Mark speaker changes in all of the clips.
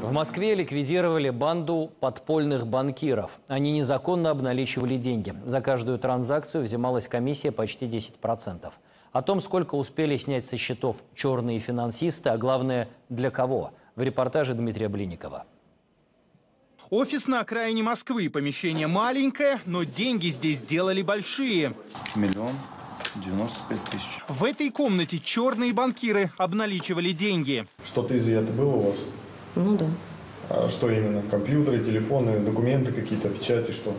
Speaker 1: В Москве ликвидировали банду подпольных банкиров. Они незаконно обналичивали деньги. За каждую транзакцию взималась комиссия почти 10%. О том, сколько успели снять со счетов черные финансисты, а главное, для кого, в репортаже Дмитрия Блиникова.
Speaker 2: Офис на окраине Москвы. Помещение маленькое, но деньги здесь делали большие.
Speaker 3: Миллион девяносто пять тысяч.
Speaker 2: В этой комнате черные банкиры обналичивали деньги.
Speaker 4: Что-то изъято было у вас?
Speaker 5: Ну да,
Speaker 4: А что именно? Компьютеры, телефоны, документы какие-то, печати, что?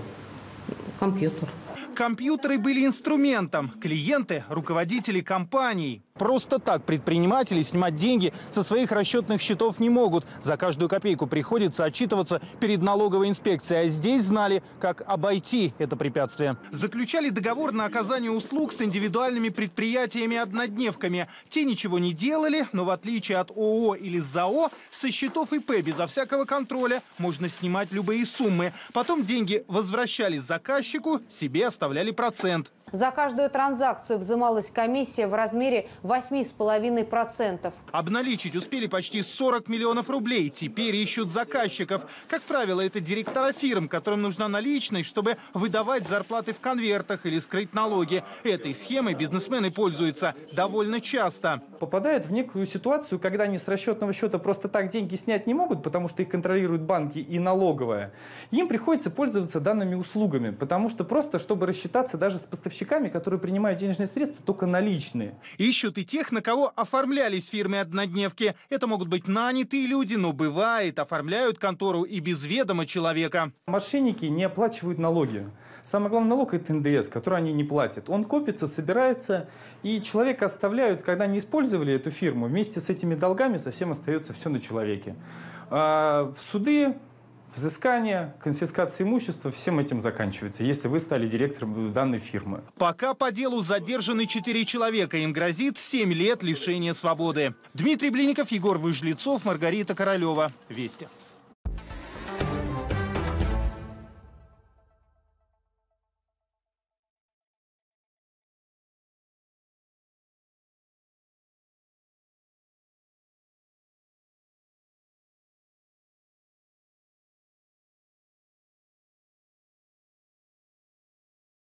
Speaker 5: компьютер.
Speaker 2: Компьютеры были инструментом, клиенты – руководители компаний. Просто так предприниматели снимать деньги со своих расчетных счетов не могут. За каждую копейку приходится отчитываться перед налоговой инспекцией. А здесь знали, как обойти это препятствие. Заключали договор на оказание услуг с индивидуальными предприятиями-однодневками. Те ничего не делали, но в отличие от ООО или ЗАО, со счетов ИП безо всякого контроля можно снимать любые суммы. Потом деньги возвращались заказчику, себе оставляли процент.
Speaker 6: За каждую транзакцию взималась комиссия в размере 8,5%.
Speaker 2: Обналичить успели почти 40 миллионов рублей. Теперь ищут заказчиков. Как правило, это директора фирм, которым нужна наличность, чтобы выдавать зарплаты в конвертах или скрыть налоги. Этой схемой бизнесмены пользуются довольно часто.
Speaker 7: попадают в некую ситуацию, когда они с расчетного счета просто так деньги снять не могут, потому что их контролируют банки и налоговая. Им приходится пользоваться данными услугами, потому что просто, чтобы рассчитаться даже с поставщиками, которые принимают денежные средства только наличные.
Speaker 2: Ищут и тех, на кого оформлялись фирмы-однодневки. Это могут быть нанятые люди, но бывает, оформляют контору и без ведома человека.
Speaker 7: Мошенники не оплачивают налоги. Самый главный налог – это НДС, который они не платят. Он копится, собирается, и человека оставляют, когда они использовали эту фирму, вместе с этими долгами совсем остается все на человеке. А в суды, взыскание, конфискация имущества – всем этим заканчивается, если вы стали директором данной фирмы.
Speaker 2: Пока по делу задержаны четыре человека. Им грозит 7 лет лишения свободы. Дмитрий Блиников, Егор Выжлецов, Маргарита Королева. Вести.